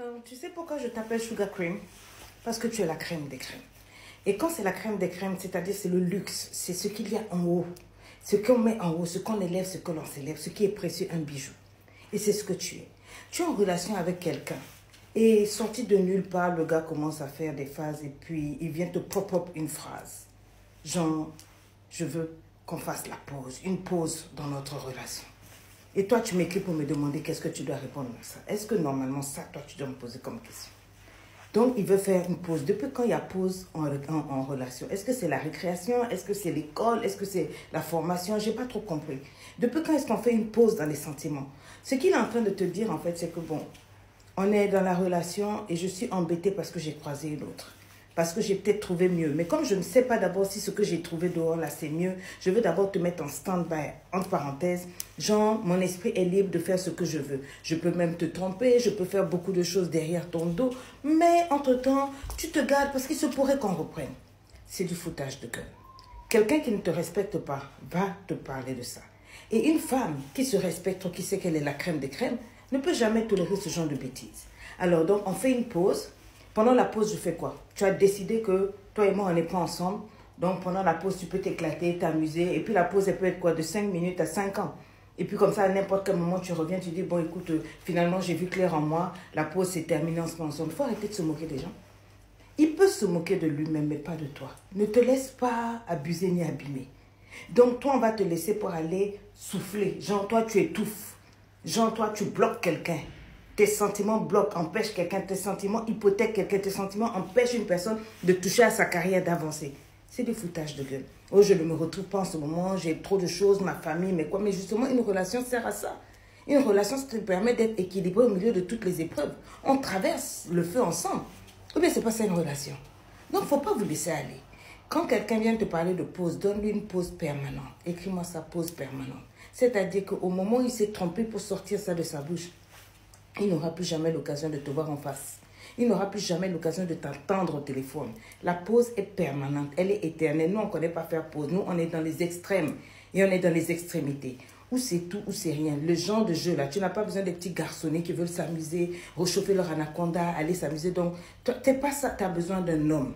Euh, Tu sais pourquoi je t'appelle Sugar Cream? Parce que tu es la crème des crèmes. Et quand c'est la crème des crèmes, c'est-à-dire c'est le luxe, c'est ce qu'il y a en haut. Ce qu'on met en haut, ce qu'on élève, ce que l'on s'élève, ce qui est précieux, un bijou. Et c'est ce que tu es. Tu es en relation avec quelqu'un. Et sorti de nulle part, le gars commence à faire des phases et puis il vient te pop-up une phrase. Genre, je veux qu'on fasse la pause, une pause dans notre relation. Et toi, tu m'écris pour me demander qu'est-ce que tu dois répondre à ça. Est-ce que normalement, ça, toi, tu dois me poser comme question? Donc, il veut faire une pause. Depuis quand il y a pause en, en- en relation? Est-ce que c'est la récréation? Est-ce que c'est l'école? Est-ce que c'est la formation? J'ai pas trop compris. Depuis quand est-ce qu'on fait une pause dans les sentiments? Ce qu'il est en train de te dire, en fait, c'est que bon, on est dans la relation et je suis embêtée parce que j'ai croisé une autre. Parce que j'ai peut-être trouvé mieux. Mais comme je ne sais pas d'abord si ce que j'ai trouvé dehors là c'est mieux, je veux d'abord te mettre en stand-by, entre parenthèses. Genre, mon esprit est libre de faire ce que je veux. Je peux même te tromper, je peux faire beaucoup de choses derrière ton dos. Mais entre-temps, tu te gardes parce qu'il se pourrait qu'on reprenne. C'est du foutage de gueule. Quelqu'un qui ne te respecte pas va te parler de ça. Et une femme qui se respecte, qui sait qu'elle est la crème des crèmes, ne peut jamais tolérer ce genre de bêtises. Alors donc, on fait une pause. Pendant la pause, je fais quoi? Tu as décidé que toi et moi, on n'est pas ensemble. Donc pendant la pause, tu peux t'éclater, t'amuser. Et puis la pause, elle peut être quoi? De 5 minutes à 5 ans. Et puis comme ça, à n'importe quel moment, tu reviens, tu dis, bon, écoute, euh, finalement, j'ai vu clair en moi. La pause, c'est terminé, on se met ensemble. Il faut arrêter de se moquer des gens. Il peut se moquer de lui-même, mais pas de toi. Ne te laisse pas abuser ni abîmer. Donc, toi, on va te laisser pour aller souffler. Genre, toi, tu étouffes. Genre, toi, tu bloques quelqu'un. Tes sentiments bloquent, empêchent quelqu'un. Tes sentiments hypothèquent quelqu'un. Tes sentiments empêchent une personne de toucher à sa carrière, d'avancer. C'est du foutage de gueule. Oh, je ne me retrouve pas en ce moment, j'ai trop de choses, ma famille, mais quoi? Mais justement, une relation sert à ça. Une relation, ça te permet d'être équilibré au milieu de toutes les épreuves. On traverse le feu ensemble. Ou bien, c'est pas ça une relation. Donc, faut pas vous laisser aller. Quand quelqu'un vient te parler de pause, donne-lui une pause permanente. Écris-moi sa pause permanente. C'est-à-dire qu'au moment où il s'est trompé pour sortir ça de sa bouche, il n'aura plus jamais l'occasion de te voir en face. Il n'aura plus jamais l'occasion de t'entendre au téléphone. La pause est permanente, elle est éternelle. Nous, on ne connaît pas faire pause. Nous, on est dans les extrêmes et on est dans les extrémités. Ou c'est tout ou c'est rien. Le genre de jeu là, tu n'as pas besoin des petits garçonnets qui veulent s'amuser, réchauffer leur anaconda, aller s'amuser. Donc, tu n'es pas ça, tu as besoin d'un homme.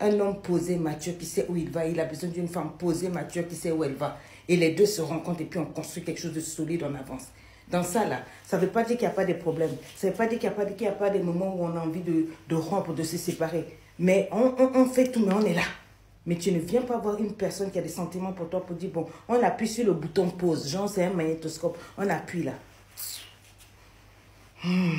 Un homme posé, mature, qui sait où il va. Il a besoin d'une femme posée, mature, qui sait où elle va. Et les deux se rencontrent et puis on construit quelque chose de solide en avance. Dans ça, là, ça ne veut pas dire qu'il n'y a pas de problèmes. Ça ne veut pas dire qu'il n'y a, pas- des moments où on a envie de, de rompre, de se séparer. Mais on, on, on fait tout, mais on est là. Mais tu ne viens pas voir une personne qui a des sentiments pour toi pour dire, bon, on appuie sur le bouton pause. Genre, c'est un magnétoscope. On appuie là. Hmm.